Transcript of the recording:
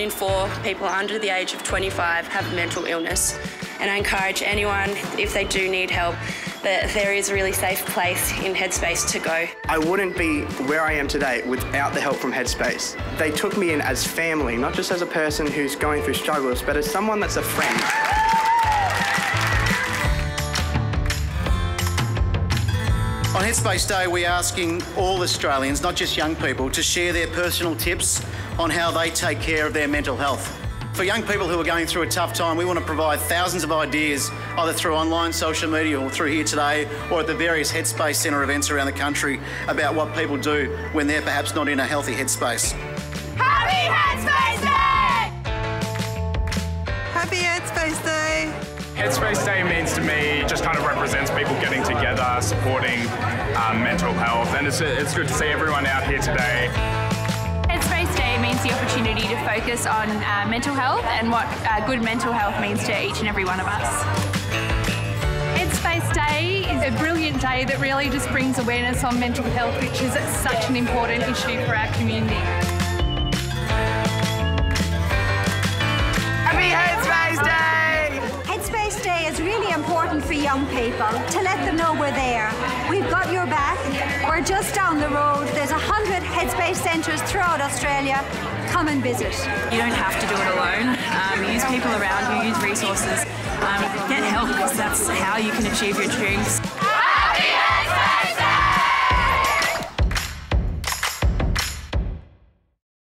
in four people under the age of 25 have mental illness. And I encourage anyone, if they do need help, that there is a really safe place in Headspace to go. I wouldn't be where I am today without the help from Headspace. They took me in as family, not just as a person who's going through struggles, but as someone that's a friend. On Headspace Day, we're asking all Australians, not just young people, to share their personal tips on how they take care of their mental health. For young people who are going through a tough time, we want to provide thousands of ideas, either through online social media or through here today, or at the various Headspace Centre events around the country, about what people do when they're perhaps not in a healthy headspace. Happy Headspace Day! Happy Headspace Day! Headspace Day means to me just kind of represents people getting together, supporting um, mental health, and it's, it's good to see everyone out here today Headspace Day means the opportunity to focus on uh, mental health and what uh, good mental health means to each and every one of us. Headspace Day is a brilliant day that really just brings awareness on mental health, which is such an important issue for our community. Important for young people to let them know we're there. We've got your back. We're just down the road. There's a hundred Headspace centres throughout Australia. Come and visit. You don't have to do it alone. Um, use people around you, use resources. Um, get help because that's how you can achieve your dreams.